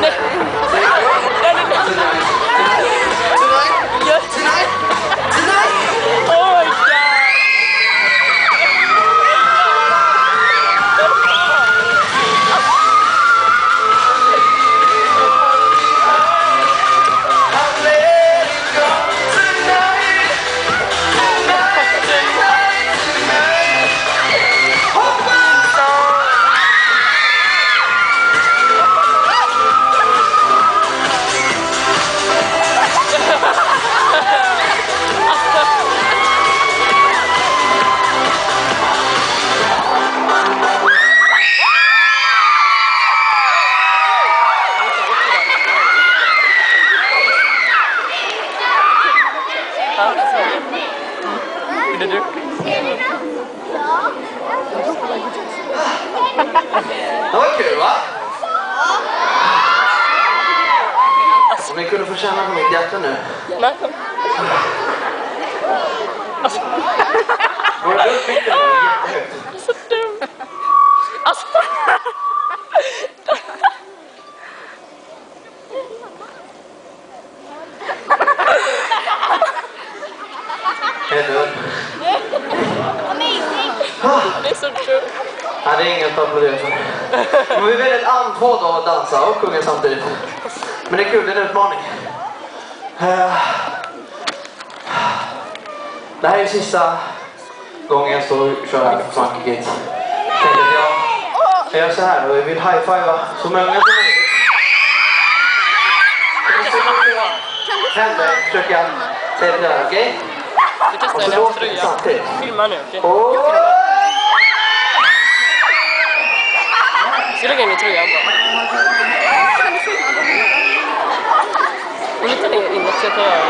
Nick. Det var kul va? Om ni kunde få känna på mitt hjärta nu. Nej. Alltså, Våra luftvikter är Det är så dumt. Nej, det är inget att applådera för. Men vi är väldigt andfådda att dansa och sjunga samtidigt. Men det är kul, det är en utmaning. Eh, Det här är sista gången jag står och kör här på Funky Gate. Tänkte att jag, gör så här och jag vill high-fivea så många som möjligt. Händer försöker jag säga det där, okej? Vi testar Och så en låter det tröja. samtidigt. Filma nu, okej? Tröjan bara? Och lite längre inåt så jag kan göra